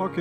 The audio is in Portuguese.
Ok.